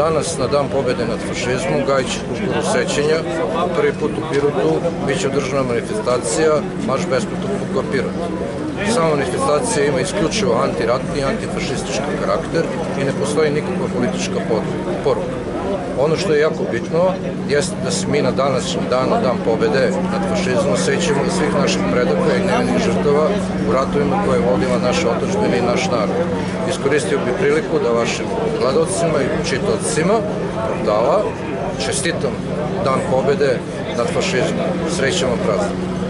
Danas, na dan pobede nad fašizmom, gajići kulturu sećenja, prvi put u Pirotu biće održana manifestacija Marš besplatnog puka Pirot. Sama manifestacija ima isključivo antiratni i antifašistički karakter i ne postoji nikakva politička poruka. Ono što je jako bitno jeste da se mi na današnji dan, dan pobede nad fašizmom, sećamo svih naših predaka i nevenih žrtava u ratovima koje je vodila naša otačbina i naš narod. Iskoristio bih priliku da vašim gledalcima i čitocima portala čestitam dan pobede nad fašizmom. Srećamo praznik.